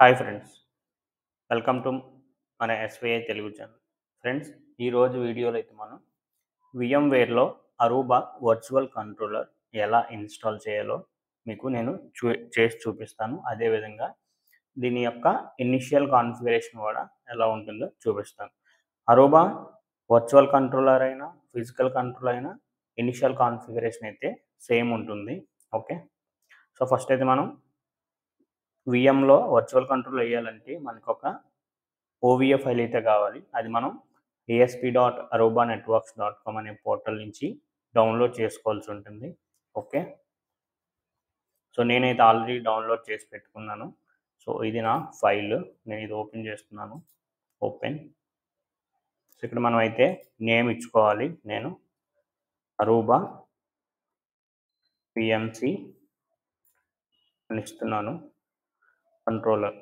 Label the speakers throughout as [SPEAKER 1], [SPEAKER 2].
[SPEAKER 1] Hi friends welcome to మన ఎస్విఐ Telugu channel friends ఈరోజు వీడియోలో అయితే మనం విఎంవేర్లో అరూబా వర్చువల్ కంట్రోలర్ ఎలా ఇన్స్టాల్ చేయాలో మీకు నేను చూ చేసి చూపిస్తాను. అదేవిధంగా దీని యొక్క ఇనిషియల్ కాన్ఫిగరేషన్ కూడా ఎలా ఉంటుందో చూపిస్తాను. అరూబా వర్చువల్ కంట్రోలర్ అయినా ఫిజికల్ కంట్రోల్ అయినా ఇనిషియల్ కాన్ఫిగరేషన్ అయితే సేమ్ ఉంటుంది. ఓకే సో ఫస్ట్ అయితే మనం విఎంలో వర్చువల్ కంట్రోల్ వేయాలంటే మనకు ఒక ఓవిఏ ఫైల్ అయితే కావాలి. అది మనం ASP dot Aruba networks dot com అనే పోర్టల్ నుంచి డౌన్లోడ్ చేసుకోవాల్సి ఉంటుంది. ఓకే? సో నేనైతే ఆల్రెడీ డౌన్లోడ్ చేసి పెట్టుకున్నాను. సో ఇది నా ఫైల్ నేను ఇది ఓపెన్ చేస్తున్నాను. ఓపెన్ సో ఇక్కడ మనం అయితే నేమ్ ఇచ్చుకోవాలి. నేను అరూబా పిఎంసి అని ఇస్తున్నాను. Controller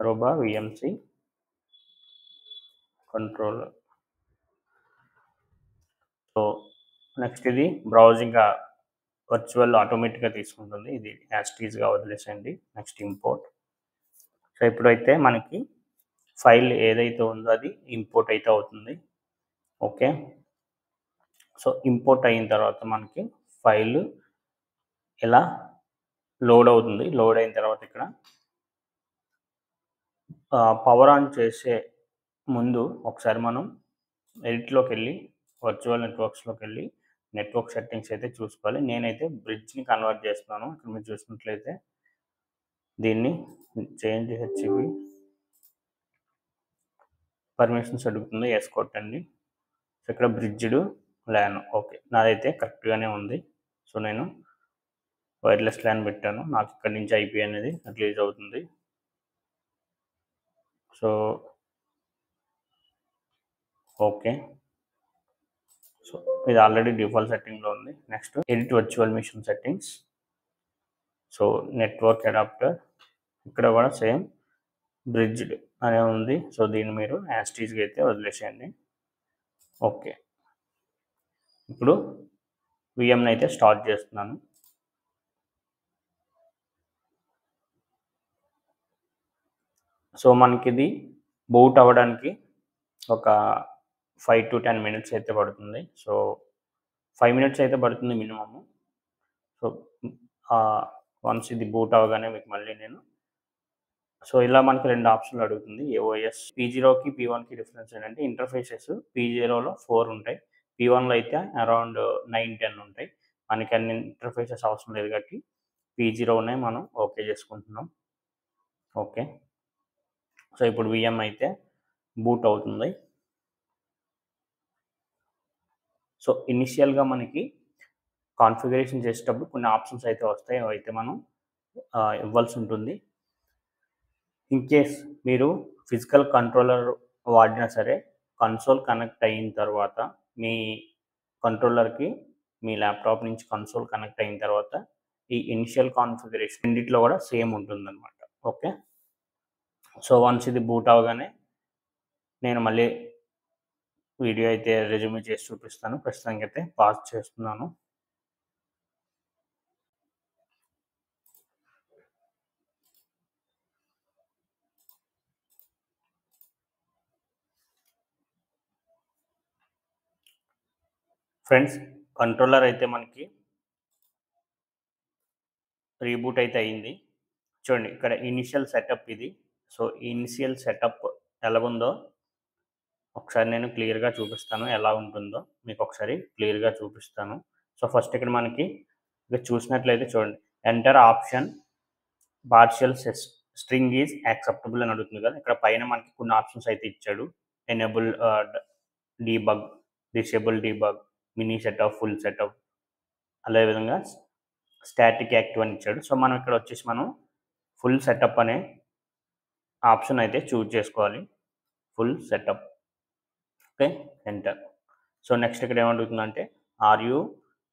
[SPEAKER 1] Aruba VMC controller. So next ఇది బ్రౌజింగ్ వర్చువల్ ఆటోమేటిక్గా తీసుకుంటుంది. ఇది యాస్టీజ్గా వదిలేసండి నెక్స్ట్ ఇంపోర్ట్ సో ఇప్పుడైతే మనకి ఫైల్ ఏదైతే ఉందో అది ఇంపోర్ట్ అయితే అవుతుంది. ఓకే సో ఇంపోర్ట్ అయిన తర్వాత మనకి ఫైల్ ఎలా లోడ్ అవుతుంది. లోడ్ అయిన తర్వాత ఇక్కడ పవర్ ఆన్ చేసే ముందు ఒకసారి మనం ఎడిట్లోకి వెళ్ళి వర్చువల్ నెట్వర్క్స్లోకి వెళ్ళి నెట్వర్క్ సెట్టింగ్స్ అయితే చూసుకోవాలి. నేనైతే బ్రిడ్జ్ని కన్వర్ట్ చేస్తున్నాను. ఇక్కడ మీరు చూసినట్లయితే దీన్ని చేంజ్ హెచ్వి పర్మిషన్స్ అడుగుతుంది. ఎస్ కొట్టండి సో ఇక్కడ బ్రిడ్జ్డ్ ల్యాన్ ఓకే నాదైతే కరెక్ట్గానే ఉంది. సో నేను వైర్లెస్ ల్యాన్ పెట్టాను. నాకు ఇక్కడ నుంచి ఐపీ అనేది రిలీజ్ అవుతుంది. So okay. సో ఇది ఆల్రెడీ డిఫాల్ట్ సెట్టింగ్లో ఉంది. Next edit virtual machine settings. So network adapter. ఇక్కడ కూడా సేమ్ బ్రిడ్జ్డ్ అనే ఉంది. సో దీన్ని మీరు యాస్టీజ్గా అయితే వదిలేసేయండి. ఓకే. ఇప్పుడు విఎంని అయితే స్టార్ట్ చేస్తున్నాను. సో మనకి ఇది బూట్ అవ్వడానికి ఒక ఫైవ్ టు టెన్ మినిట్స్ అయితే పడుతుంది. సో ఫైవ్ మినిట్స్ అయితే పడుతుంది మినిమము. సో వన్స్ ఇది బూట్ అవ్వగానే మీకు మళ్ళీ నేను సో ఇలా మనకి రెండు ఆప్షన్లు అడుగుతుంది. ఏఓఎస్ పీ జీరోకి పీ వన్కి డిఫరెన్స్ ఏంటంటే ఇంటర్ఫేసెస్ పీ జీరోలో ఫోర్ ఉంటాయి. పీ వన్లో అయితే అరౌండ్ నైన్ టెన్ ఉంటాయి. మనకి అన్ని ఇంటర్ఫేసెస్ అవసరం లేదు కాబట్టి పీ జీరోనే మనం ఓకే చేసుకుంటున్నాం. ఓకే. సో ఇప్పుడు విఎం అయితే బూట్ అవుతుంది. సో ఇనిషియల్గా మనకి కాన్ఫిగరేషన్ చేసేటప్పుడు కొన్ని ఆప్షన్స్ అయితే వస్తాయి. అవి అయితే మనం ఇవ్వాల్సి ఉంటుంది. ఇన్ కేస్ మీరు ఫిజికల్ కంట్రోలర్ వాడినా సరే కన్సోల్ కనెక్ట్ అయిన తర్వాత మీ కంట్రోలర్కి మీ ల్యాప్టాప్ నుంచి కన్సోల్ కనెక్ట్ అయిన తర్వాత ఈ ఇనిషియల్ కాన్ఫిగరేషన్ రెండిట్లో కూడా సేమ్ ఉంటుందన్నమాట. ఓకే సో వన్స్ ఇది బూట్ అవగానే నేను మళ్ళీ వీడియో అయితే రెజ్యూమ్ చేసి చూపిస్తాను. ప్రస్తుతానికి అయితే పాస్ చేస్తున్నాను. ఫ్రెండ్స్ కంట్రోలర్ అయితే మనకి రీబూట్ అయితే అయింది. చూడండి ఇక్కడ ఇనిషియల్ సెటప్ ఇది. సో ఇనిషియల్ సెటప్ ఎలా ఉందో ఒకసారి నేను క్లియర్గా చూపిస్తాను ఎలా ఉంటుందో. మీకు ఒకసారి క్లియర్గా చూపిస్తాను. సో ఫస్ట్ ఇక్కడ మనకి ఇక్కడ చూసినట్లయితే చూడండి. Enter option partial string is acceptable అని అడుగుతుంది కదా. ఇక్కడ పైన మనకి కొన్ని ఆప్షన్స్ అయితే ఇచ్చాడు. Enable debug disable debug mini setup full setup అదేవిధంగా స్టాటిక్ యాక్టివ్ అని ఇచ్చాడు. సో మనం ఇక్కడ వచ్చేసి మనం ఫుల్ సెటప్ అనే ఆప్షన్ అయితే చూజ్ చేసుకోవాలి. Full setup. Okay enter. So next ఇక్కడ ఏమడుగుతుందంటే are you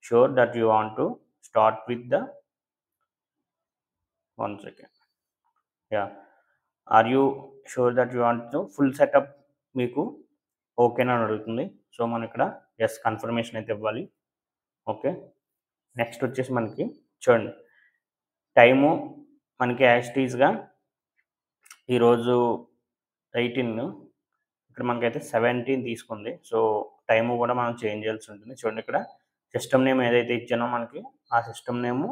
[SPEAKER 1] sure that you want to start with the one second. Yeah. Are you sure that you want to full setup మీకు ఓకేనా అని అడుగుతుంది. So మనం ఇక్కడ yes confirmation అయితే ఇవ్వాలి. Okay. Next వచ్చేసి మనకి చూడండి టైము మనకి యాస్టీస్గా ఈరోజు ఎయిటీన్ ఇక్కడ మనకైతే సెవెంటీన్ తీసుకుంది. సో టైము కూడా మనం చేంజ్ చేయాల్సి ఉంటుంది. చూడండి ఇక్కడ సిస్టమ్ నేమ్ ఏదైతే ఇచ్చానో మనకి ఆ సిస్టమ్ నేము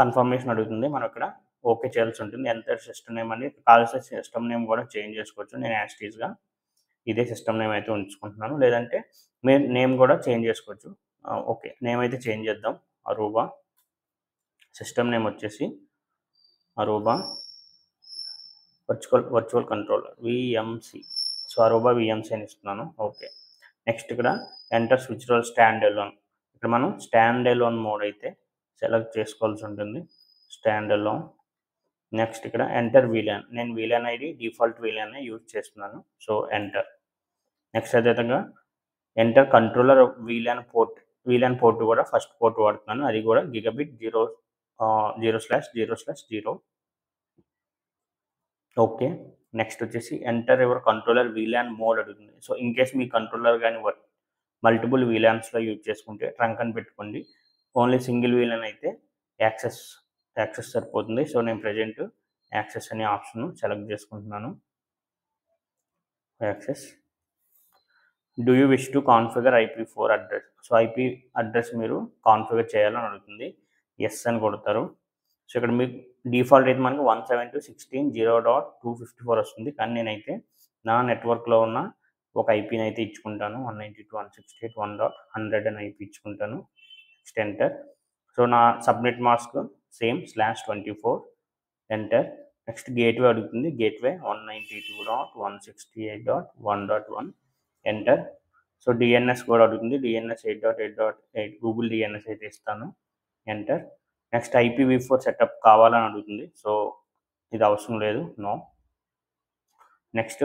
[SPEAKER 1] కన్ఫర్మేషన్ అడుగుతుంది. మనం ఇక్కడ ఓకే చేయాల్సి ఉంటుంది. ఎంత సిస్టమ్ నేమ్ అని కావాల్సిన సిస్టమ్ నేమ్ కూడా చేంజ్ చేసుకోవచ్చు. నేను యాస్టీస్గా ఇదే సిస్టమ్ నేమ్ అయితే ఉంచుకుంటున్నాను. లేదంటే మీరు నేమ్ కూడా చేంజ్ చేసుకోవచ్చు. ఓకే. నేమ్ అయితే చేంజ్ చేద్దాం. అరూబా. సిస్టమ్ నేమ్ వచ్చేసి Aruba. Virtual virtual controller VMC so VMC అని ఇస్తున్నాను. ఓకే. నెక్స్ట్ ఇక్కడ enter switch role stand alone ఇక్కడ మనం స్టాండ్ ఎలోన్ మోడ్ అయితే సెలెక్ట్ చేసుకోవాల్సి ఉంటుంది. స్టాండ్ ఎలోన్ నెక్స్ట్ ఇక్కడ ఎంటర్ వీలాన్ నేను VLAN ID default VLAN use చేస్తున్నాను. So enter. నెక్స్ట్ అదేవిధంగా enter controller VLAN port. VLAN port కూడా ఫస్ట్ పోర్ట్ వాడుతున్నాను. అది కూడా gigabit zero zero slash zero slash zero okay. Next వచ్చేసి enter ever controller VLAN mode అడుగుతుంది. So in case మీ controller కానీ మల్టిపుల్ వీలాన్స్లో యూజ్ చేసుకుంటే ట్రంక్ అని పెట్టుకోండి. ఓన్లీ సింగిల్ వీలాన్ అయితే యాక్సెస్ యాక్సెస్ సరిపోతుంది. సో నేను ప్రజెంట్ యాక్సెస్ అనే ఆప్షన్ సెలెక్ట్ చేసుకుంటున్నాను. Access. Do you wish to configure IP four address? So IP address మీరు కాన్ఫిగర్ చేయాలని అడుగుతుంది. ఎస్ అని కొడతారు. సో ఇక్కడ మీకు డిఫాల్ట్ అయితే మనకి one seven two sixteen zero dot two fifty four వస్తుంది. కానీ నేనైతే నా నెట్వర్క్లో ఉన్న ఒక ఐపీని అయితే ఇచ్చుకుంటాను. One ninety two one sixty eight one dot hundred అని ఐపీ ఇచ్చుకుంటాను. నెక్స్ట్ ఎంటర్ సో నా submit mask same slash twenty four. Enter. Next gateway అడుగుతుంది. Gateway one ninety two dot one sixty eight dot one dot one. Enter. So DNS కూడా అడుగుతుంది. DNS eight dot eight dot eight Google DNS అయితే ఇస్తాను. Enter. Next IPv four setup కావాలని అడుగుతుంది. So ఇది అవసరం లేదు. నో. నెక్స్ట్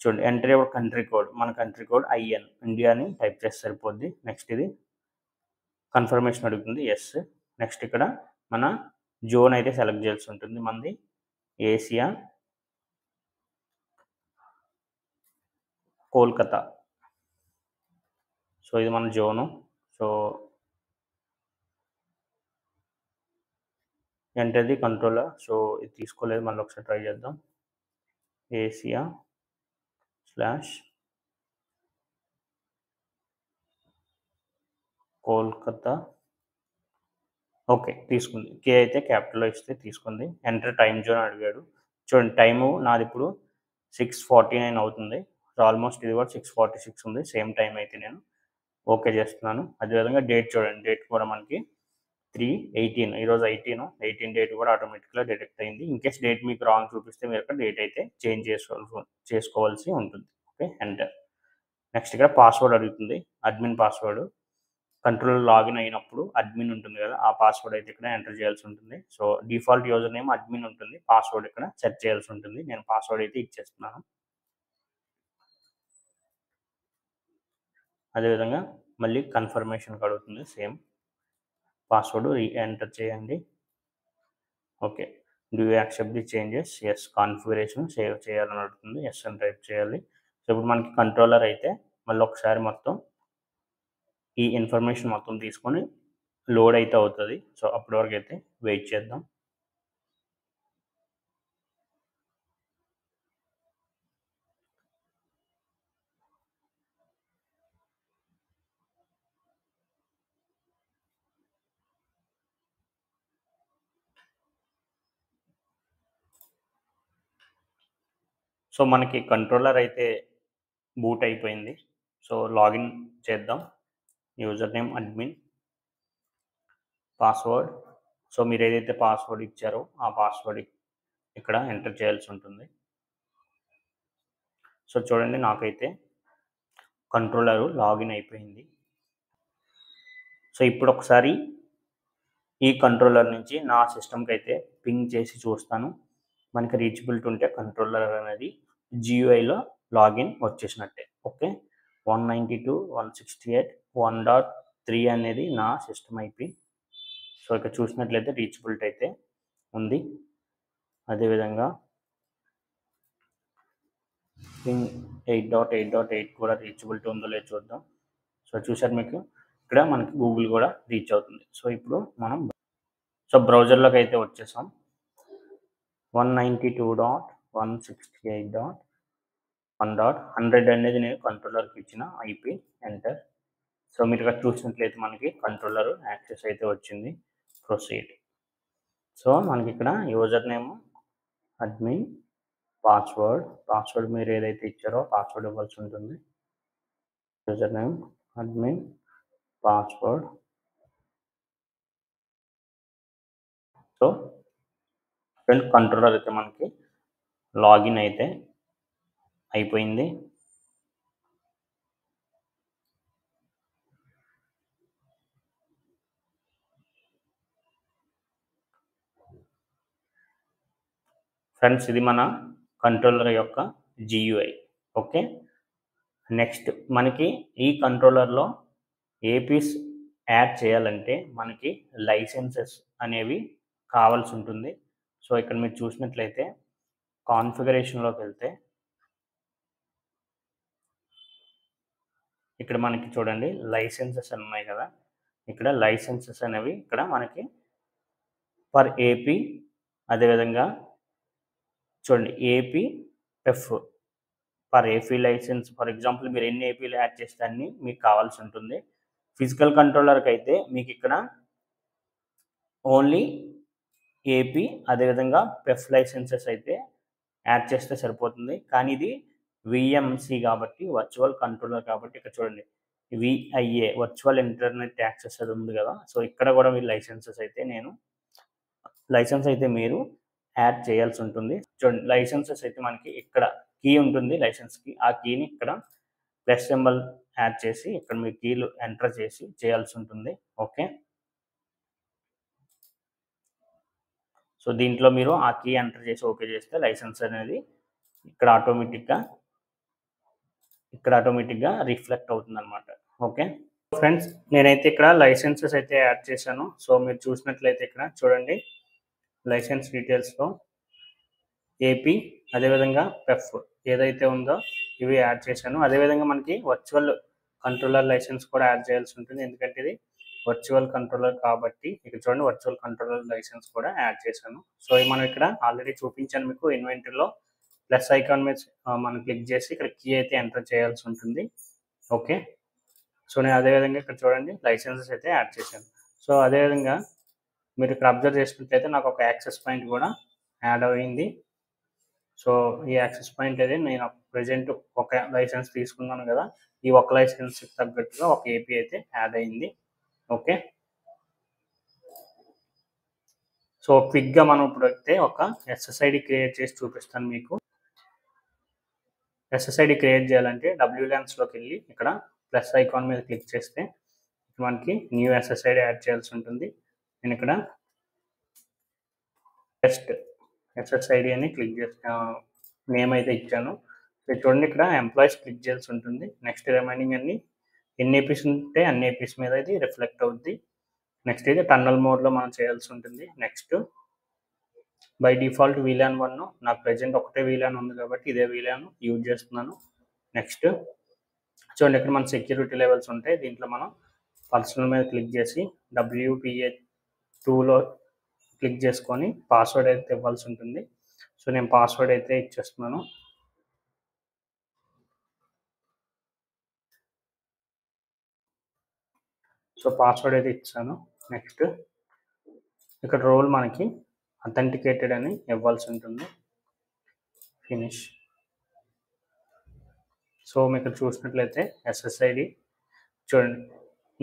[SPEAKER 1] చూడండి ఎంటర్ యువర్ కంట్రీ కోడ్. మన కంట్రీ కోడ్ ఐఎన్. ఇండియా అని టైప్ చేస్తే సరిపోద్ది. నెక్స్ట్ ఇది కన్ఫర్మేషన్ అడుగుతుంది. ఎస్. నెక్స్ట్ ఇక్కడ మన జోన్ అయితే సెలెక్ట్ చేయాల్సి ఉంటుంది. మనది ఏసియా కోల్కతా. సో ఇది మన zone. So enter the controller so ఇది తీసుకోలేదు. మళ్ళీ ఒకసారి ట్రై చేద్దాం. ఏసియా స్లాష్ కోల్కతా ఓకే తీసుకుంది. కే అయితే క్యాపిటల్లో ఇస్తే తీసుకుంది. ఎంటర్ టైం జోన్ అడిగాడు. చూడండి టైము నాది ఇప్పుడు సిక్స్ ఫార్టీ నైన్ అవుతుంది. ఆల్మోస్ట్ ఇది కూడా సిక్స్ ఫార్టీ సిక్స్ ఉంది. సేమ్ టైం అయితే నేను. ఓకే చేస్తున్నాను. అదేవిధంగా డేట్ చూడండి. డేట్ కూడా మనకి త్రీ ఎయిటీన్ ఈరోజు ఎయిటీన్. ఎయిటీన్ డేట్ కూడా ఆటోమేటిక్గా డిటెక్ట్ అయింది. ఇన్ కేస్ డేట్ మీకు రాంగ్ చూపిస్తే మీరు అక్కడ డేట్ అయితే చేంజ్ చేసుకోవాల్సి చేసుకోవాల్సి ఉంటుంది. ఓకే ఎంటర్ నెక్స్ట్ ఇక్కడ పాస్వర్డ్ అడుగుతుంది. Admin password. కంట్రోల్ లాగిన్ అయినప్పుడు అడ్మిన్ ఉంటుంది కదా ఆ పాస్వర్డ్ అయితే ఇక్కడ ఎంటర్ చేయాల్సి ఉంటుంది. So default user name admin ఉంటుంది. పాస్వర్డ్ ఇక్కడ సెట్ చేయాల్సి ఉంటుంది. నేను పాస్వర్డ్ అయితే ఇచ్చేస్తున్నాను. అదేవిధంగా మళ్ళీ కన్ఫర్మేషన్ అడుగుతుంది. సేమ్. పాస్వర్డ్ ఎంటర్ చేయండి. Okay do accept the changes yes configuration save చేయాలని అడుగుతుంది. ఎస్ అని టైప్ చేయాలి. సో ఇప్పుడు మనకి కంట్రోలర్ అయితే మళ్ళీ ఒకసారి మొత్తం ఈ ఇన్ఫర్మేషన్ మొత్తం తీసుకొని లోడ్ అయితే అవుతుంది. సో అప్పటి వరకు అయితే వెయిట్ చేద్దాం. సో మనకి కంట్రోలర్ అయితే బూట్ అయిపోయింది. సో లాగిన్ చేద్దాం. User name admin. Password. So మీరు ఏదైతే పాస్వర్డ్ ఇచ్చారో ఆ పాస్వర్డ్ ఇక్కడ ఎంటర్ చేయాల్సి ఉంటుంది. సో చూడండి నాకైతే కంట్రోలర్ లాగిన్ అయిపోయింది. సో ఇప్పుడు ఒకసారి ఈ కంట్రోలర్ నుంచి నా సిస్టమ్కి అయితే పింగ్ చేసి చూస్తాను. మనకి రీచబిలిటీ ఉంటే కంట్రోలర్ అనేది జియూఐలో login వచ్చేసినట్టే. Okay? One ninety two one sixty eight one dot three అనేది నా సిస్టమ్ ఐపి. సో ఇక్కడ చూసినట్లయితే రీచబిలిటీ అయితే ఉంది. అదేవిధంగా ping eight dot eight dot eight కూడా రీచబిలిటీ ఉందో లేదో చూద్దాం. సో చూసారు మీకు? ఇక్కడ మనకి గూగుల్ కూడా రీచ్ అవుతుంది. సో ఇప్పుడు మనం సో బ్రౌజర్లోకి అయితే వచ్చేసాం. One ninety two dot one sixty eight dot one dot hundred అనేది నేను కంట్రోలర్కి ఇచ్చిన ఐపీ ఎంటర్ సో మీరు ఇక్కడ చూసినట్లయితే మనకి కంట్రోలర్ యాక్సెస్ అయితే వచ్చింది. ప్రొసీడ్ సో మనకి ఇక్కడ user name admin password password మీరు ఏదైతే ఇచ్చారో పాస్వర్డ్ ఇవ్వాల్సి ఉంటుంది. User name admin password so friend controller అయితే మనకి లాగిన్ అయితే అయిపోయింది. ఫ్రెండ్స్ ఇది మన కంట్రోలర్ యొక్క జియుఐ ఓకే? నెక్స్ట్ మనకి ఈ కంట్రోలర్లో ఏపీస్ యాడ్ చేయాలంటే మనకి లైసెన్సెస్ అనేవి కావాల్సి ఉంటుంది. సో ఇక్కడ మీరు చూసినట్లయితే కాన్ఫిగరేషన్లోకి వెళ్తే ఇక్కడ మనకి చూడండి లైసెన్సెస్ అని ఉన్నాయి కదా. ఇక్కడ లైసెన్సెస్ అనేవి ఇక్కడ మనకి పర్ ఏపీ అదేవిధంగా చూడండి AP F per AP license for example మీరు ఎన్ని ఏపీలు యాడ్ చేస్తే అన్ని మీకు కావాల్సి ఉంటుంది. ఫిజికల్ కంట్రోలర్కి అయితే మీకు ఇక్కడ ఓన్లీ ఏపీ అదేవిధంగా పెఫ్ లైసెన్సెస్ అయితే యాడ్ చేస్తే సరిపోతుంది. కానీ ఇది విఎంసి కాబట్టి వర్చువల్ కంట్రోలర్ కాబట్టి ఇక్కడ చూడండి. విఐఏ వర్చువల్ ఇంటర్నెట్ యాక్సెస్ అది ఉంది కదా. సో ఇక్కడ కూడా మీ లైసెన్సెస్ అయితే నేను లైసెన్స్ అయితే మీరు యాడ్ చేయాల్సి ఉంటుంది. చూడండి లైసెన్సెస్ అయితే మనకి ఇక్కడ కీ ఉంటుంది లైసెన్స్కి ఆ కీని ఇక్కడ ప్లస్ సింబల్ యాడ్ చేసి ఇక్కడ మీ కీలు ఎంటర్ చేసి చేయాల్సి ఉంటుంది. ఓకే? సో దీంట్లో మీరు ఆ కీ ఎంటర్ చేసి ఓకే చేస్తే లైసెన్స్ అనేది ఇక్కడ ఆటోమేటిక్గా ఇక్కడ ఆటోమేటిక్గా రిఫ్లెక్ట్ అవుతుంది అనమాట ఓకే? ఫ్రెండ్స్ నేనైతే ఇక్కడ లైసెన్సెస్ అయితే యాడ్ చేశాను. సో మీరు చూసినట్లయితే ఇక్కడ చూడండి. లైసెన్స్ డీటెయిల్స్లో ఏపీ అదేవిధంగా పెఫ్ ఏదైతే ఉందో ఇవి యాడ్ చేశాను. అదేవిధంగా మనకి వర్చువల్ కంట్రోలర్ లైసెన్స్ కూడా యాడ్ చేయాల్సి ఉంటుంది. ఎందుకంటే ఇది వర్చువల్ కంట్రోలర్ కాబట్టి ఇక్కడ చూడండి వర్చువల్ కంట్రోలర్ లైసెన్స్ కూడా యాడ్ చేశాను. సో మనం ఇక్కడ ఆల్రెడీ చూపించాను మీకు ఇన్వెంటరీలో ప్లస్ ఐకాన్ మీద మనం క్లిక్ చేసి ఇక్కడ కీ అయితే ఎంటర్ చేయాల్సి ఉంటుంది. ఓకే సో నేను అదేవిధంగా ఇక్కడ చూడండి లైసెన్సెస్ అయితే యాడ్ చేశాను. సో అదేవిధంగా మీరు ఇక్కడ అబ్జర్వ్ చేసినట్లయితే నాకు ఒక యాక్సెస్ పాయింట్ కూడా యాడ్ అయింది. సో ఈ యాక్సెస్ పాయింట్ అయితే నేను ప్రజెంట్ ఒక లైసెన్స్ తీసుకున్నాను కదా. ఈ ఒక లైసెన్స్ తగ్గట్టుగా ఒక ఏపీ అయితే యాడ్ అయింది. ఓకే? సో క్విక్గా మనం ఇప్పుడు అయితే ఒక ఎస్ఎస్ఐడి క్రియేట్ చేసి చూపిస్తాను మీకు. ఎస్ఎస్ఐడి క్రియేట్ చేయాలంటే డబ్ల్యూ లోకి వెళ్ళి ఇక్కడ ప్లస్ ఐకాన్ మీద క్లిక్ చేస్తే మనకి న్యూ ఎస్ఎస్ఐడి యాడ్ చేయాల్సి ఉంటుంది. నేను ఇక్కడ టెస్ట్ ఎస్ఎస్ఐడి అని క్లిక్ చేస్తా నేమ్ అయితే ఇచ్చాను. సో చూడండి ఇక్కడ ఎంప్లాయీస్ క్లిక్ చేయాల్సి ఉంటుంది. నెక్స్ట్ రిమైనింగ్ అన్ని ఎన్ని ఏపీస్ ఉంటే అన్ని ఏపీస్ మీద ఇది రిఫ్లెక్ట్ అవుద్ది. నెక్స్ట్ ఇది టన్నల్ మోడ్లో మనం చేయాల్సి ఉంటుంది. Next by default VLAN one నాకు ప్రజెంట్ ఒకటే వీలాన్ ఉంది కాబట్టి ఇదే వీలాన్ యూజ్ చేస్తున్నాను. నెక్స్ట్ చూడండి ఇక్కడ మన సెక్యూరిటీ లెవెల్స్ ఉంటాయి. దీంట్లో మనం పర్సనల్ మీద క్లిక్ చేసి డబ్ల్యూపిఏ టూలో క్లిక్ చేసుకొని పాస్వర్డ్ అయితే ఇవ్వాల్సి ఉంటుంది. సో నేను పాస్వర్డ్ అయితే ఇచ్చేస్తున్నాను. సో పాస్వర్డ్ అయితే ఇచ్చాను. నెక్స్ట్ ఇక్కడ రోల్ మనకి అథెంటికేటెడ్ అని ఇవ్వాల్సి ఉంటుంది. ఫినిష్ సో మీకు చూసినట్లయితే ఎస్ఎస్ఐడి చూడండి.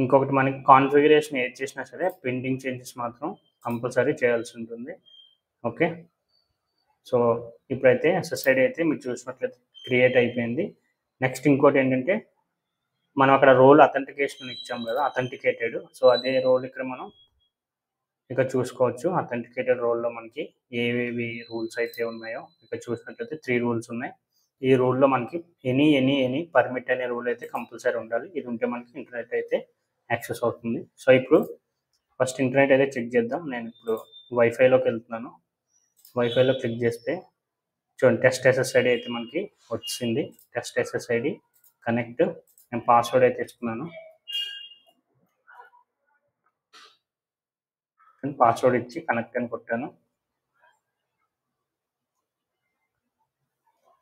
[SPEAKER 1] ఇంకొకటి మనకి కాన్ఫిగరేషన్ ఏది చేసినా సరే ప్రింటింగ్ చేంజెస్ మాత్రం కంపల్సరీ చేయాల్సి ఉంటుంది. ఓకే సో ఇప్పుడైతే ఎస్ఎస్ఐడి అయితే మీరు చూసినట్లయితే క్రియేట్ అయిపోయింది. నెక్స్ట్ ఇంకోటి ఏంటంటే మనం అక్కడ రోల్ అథెంటికేషన్ ఇచ్చాం కదా అథెంటికేటెడ్ సో అదే రోల్ ఇక్కడ మనం ఇక్కడ చూసుకోవచ్చు. అథెంటికేటెడ్ రోల్లో మనకి ఏవేవి రూల్స్ అయితే ఉన్నాయో ఇక్కడ చూసినట్లయితే త్రీ రూల్స్ ఉన్నాయి. ఈ రూల్లో మనకి ఎనీ ఎనీ ఎనీ పర్మిట్ అనే రూల్ అయితే కంపల్సరీ ఉండాలి. ఇది ఉంటే మనకి ఇంటర్నెట్ అయితే యాక్సెస్ అవుతుంది. సో ఇప్పుడు ఫస్ట్ ఇంటర్నెట్ అయితే చెక్ చేద్దాం. నేను ఇప్పుడు వైఫైలోకి వెళ్తున్నాను. వైఫైలో క్లిక్ చేస్తే చూడండి టెస్ట్ ఎస్ఎస్ఐడి అయితే మనకి వచ్చింది. టెస్ట్ ఎస్ఎస్ఐడి కనెక్ట్ నేను పాస్వర్డ్ అయితే ఇచ్చుకున్నాను పాస్వర్డ్ ఇచ్చి కనెక్ట్ అని కొట్టాను.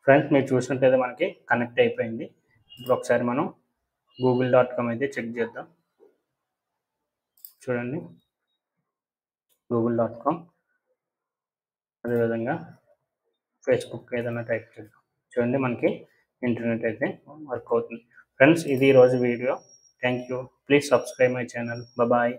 [SPEAKER 1] ఫ్రెండ్స్ మీరు చూసినట్లయితే మనకి కనెక్ట్ అయిపోయింది. ఇప్పుడు ఒకసారి మనం గూగుల్ డాట్ కామ్ అయితే చెక్ చేద్దాం. చూడండి. గూగుల్ డాట్ కామ్ అదేవిధంగా ఫేస్బుక్ ఏదైనా టైప్ చేద్దాం. చూడండి మనకి ఇంటర్నెట్ అయితే వర్క్ అవుతుంది. ఫ్రెండ్స్ ఇది ఈరోజు video. Thank you please subscribe my channel bye